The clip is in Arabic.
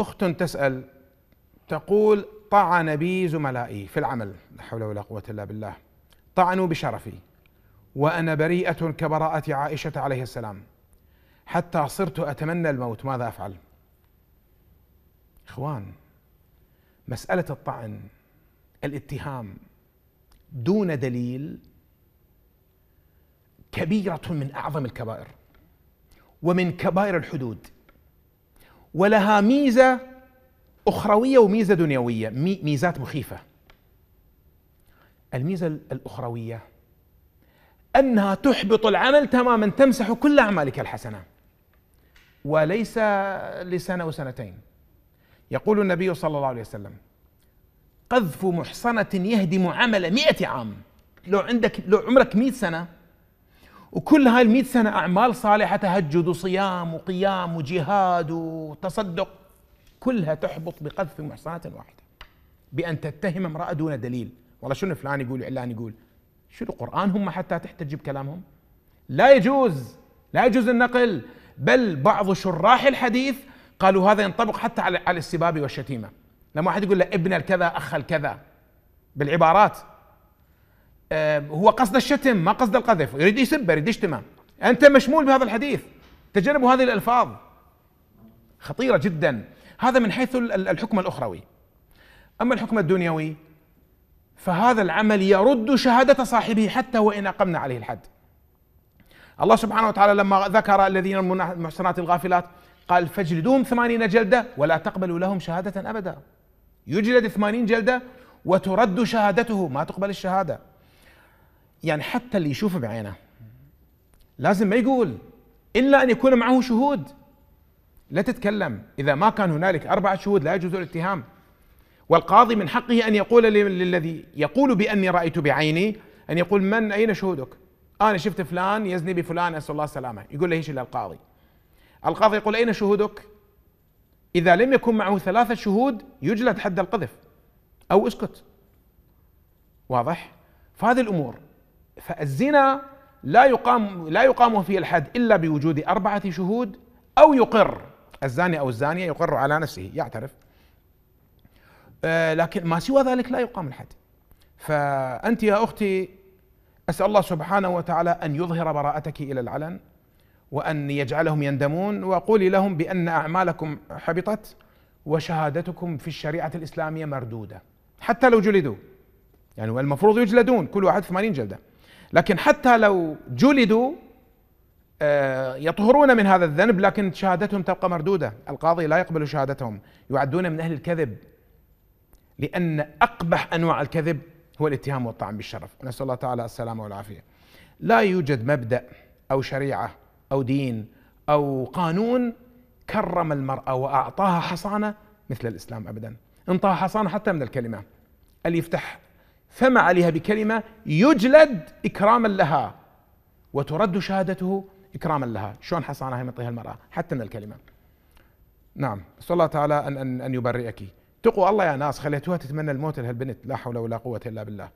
أخت تسأل تقول طعن بي زملائي في العمل. لا حول ولا قوة إلا بالله. طعنوا بشرفي وأنا بريئة كبراءة عائشة عليه السلام. حتى صرت أتمنى الموت ماذا أفعل؟ إخوان مسألة الطعن الاتهام دون دليل كبيرة من أعظم الكبائر ومن كبائر الحدود. ولها ميزة أخروية وميزة دنيوية. ميزات مخيفة. الميزة الأخروية أنها تحبط العمل تماما تمسح كل أعمالك الحسنة. وليس لسنة وسنتين. يقول النبي صلى الله عليه وسلم قذف محصنة يهدم عمل مئة عام. لو عندك لو عمرك مئة سنة وكل هاي المئة سنة أعمال صالحة تهجد وصيام وقيام وجهاد وتصدق كلها تحبط بقذف محصنة واحدة. بأن تتهم امرأة دون دليل. والله شنو فلان يقول علان يقول؟ شنو القرآن هم حتى تحتج بكلامهم؟ لا يجوز لا يجوز النقل. بل بعض شراح الحديث قالوا هذا ينطبق حتى على السباب والشتيمة. لما واحد يقول له ابن الكذا أخ الكذا بالعبارات. هو قصد الشتم ما قصد القذف. يريد يسب يريد يشتمه. أنت مشمول بهذا الحديث. تجنبوا هذه الألفاظ. خطيرة جدا. هذا من حيث الحكم الأخروي. أما الحكم الدنيوي فهذا العمل يرد شهادة صاحبه حتى وإن أقمنا عليه الحد. الله سبحانه وتعالى لما ذكر الذين المحسنات الغافلات قال فاجلدوهم ثمانين جلدة ولا تقبلوا لهم شهادة أبدا. يجلد ثمانين جلدة وترد شهادته. ما تقبل الشهادة. يعني حتى اللي يشوف بعينه. لازم ما يقول إلا أن يكون معه شهود. لا تتكلم. إذا ما كان هنالك أربعة شهود لا يجوز الاتهام. والقاضي من حقه أن يقول للذي يقول بأني رأيت بعيني أن يقول من أين شهودك؟ أنا شفت فلان يزني بفلان أسأل الله السلامة. يقول له إيش للقاضي القاضي يقول أين شهودك؟ إذا لم يكن معه ثلاثة شهود يجلد حد القذف أو اسكت. واضح؟ فهذه الأمور. فالزنا لا يقام لا يقام فيه الحد إلا بوجود أربعة شهود أو يقر الزاني أو الزانية يقر على نفسه يعترف. آه لكن ما سوى ذلك لا يقام الحد. فأنت يا أختي أسأل الله سبحانه وتعالى أن يظهر براءتك إلى العلن وأن يجعلهم يندمون. وقولي لهم بأن أعمالكم حبطت وشهادتكم في الشريعة الإسلامية مردودة حتى لو جلدوا. يعني والمفروض يجلدون كل واحد 80 جلدة. لكن حتى لو جلدوا آه، يطهرون من هذا الذنب لكن شهادتهم تبقى مردودة. القاضي لا يقبل شهادتهم يعدون من أهل الكذب لأن أقبح أنواع الكذب هو الاتهام والطعن بالشرف. نسأل الله تعالى السلامة والعافية. لا يوجد مبدأ أو شريعة أو دين أو قانون كرم المرأة وأعطاها حصانة مثل الإسلام أبدا. انطاها حصانة حتى من الكلمة. اللي يفتح فم عليها بكلمة يجلد إكراما لها وترد شهادته إكراما لها. شلون حصانة هي يعطيها المرأة حتى من الكلمة. نعم. صلى الله تعالى أن, أن, أن يبرئك. تقوا الله يا ناس. خليتوها تتمنى الموت لهالبنت. لا حول ولا قوة إلا بالله.